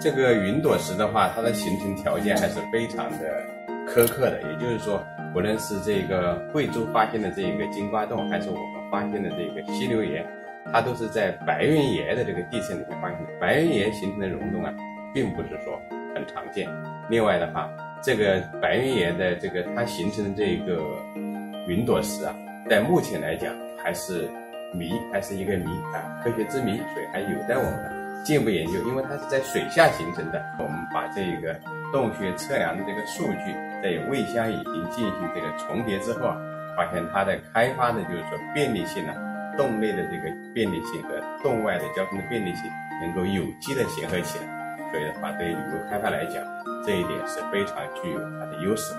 这个云朵石的话，它的形成条件还是非常的苛刻的。也就是说，无论是这个贵州发现的这一个金瓜洞，还是我们发现的这个溪流岩，它都是在白云岩的这个地层里面发现的。白云岩形成的溶洞啊，并不是说很常见。另外的话，这个白云岩的这个它形成的这个云朵石啊，在目前来讲还是谜，还是一个谜啊，科学之谜，所以还有待我们。进一步研究，因为它是在水下形成的，我们把这个洞穴测量的这个数据，在胃相已经进行这个重叠之后啊，发现它的开发的就是说便利性呢，洞内的这个便利性和洞外的交通的便利性能够有机的结合起来，所以的话，对于旅游开发来讲，这一点是非常具有它的优势。